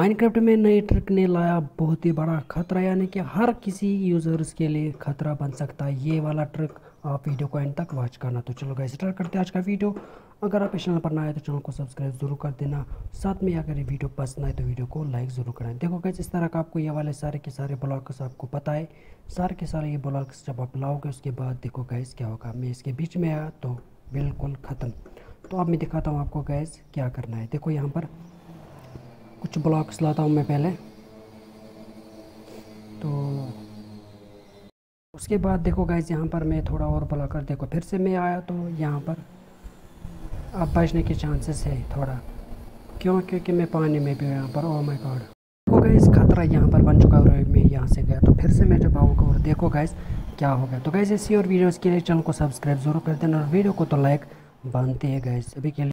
Minecraft में नए trick ने लाया बहुत ही बड़ा खतरा, यानी कि हर किसी यूज़र्स के लिए खतरा बन सकता है। ये वाला ट्रिक आप वीडियो को एंड तक वॉच करना। तो चलो गाइस स्टार्ट करते हैं आज का वीडियो। अगर आप इस चैनल पर नए तो चैनल को सब्सक्राइब ज़रूर कर देना। साथ में अगर ये वीडियो पसंद आए तो वीडियो को लाइक ज़रूर करें। देखो गाइस इस तरह का आपको ये वाले सारे के सारे ब्लॉग्स आपको पता है। सारे के सारे ये ब्लॉग्स जब आप लाओगे, उसके बाद देखो गैस क्या होगा। मैं इसके बीच में आया तो बिल्कुल ख़त्म। तो अब मैं दिखाता हूँ आपको गैस क्या करना है। देखो यहाँ पर कुछ ब्लॉक्स लाता हूँ मैं पहले। तो उसके बाद देखो गैस यहाँ पर मैं थोड़ा और ब्लॉक कर, देखो फिर से मैं आया तो यहाँ पर अब बचने के चांसेस है थोड़ा। क्यों? क्योंकि मैं पानी में भी यहाँ पर। ओ माय गॉड देखो गैस खतरा यहाँ पर बन चुका है मैं यहाँ से गया। तो फिर से मैं जब आऊँगा और देखो गैस क्या हो गया। तो गैस ऐसी और वीडियोज़ के लिए चैनल को सब्सक्राइब ज़रूर कर देना और वीडियो को तो लाइक बनते हैं गैस अभी के लिए